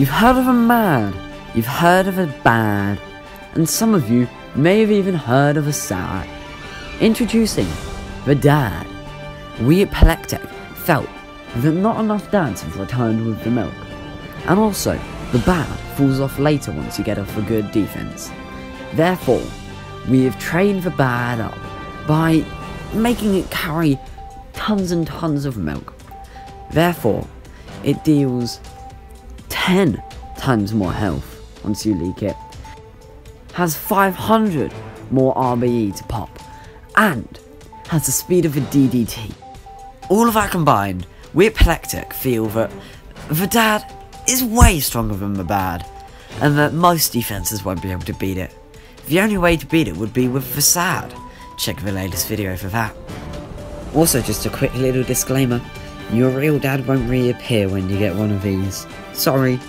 You've heard of a mad, you've heard of a bad, and some of you may have even heard of a sad. Introducing the dad. We at Pelectic felt that not enough dads have returned with the milk. And also, the bad falls off later once you get off a good defense. Therefore, we have trained the bad up by making it carry tons and tons of milk. Therefore, it deals 10 times more health once you leak it, has 500 more RBE to pop, and has the speed of a DDT. All of that combined, we at Pelectic feel that the dad is way stronger than the bad, and that most defenses won't be able to beat it. The only way to beat it would be with sad. Check the latest video for that. Also, just a quick little disclaimer your real dad won't reappear when you get one of these. Sorry.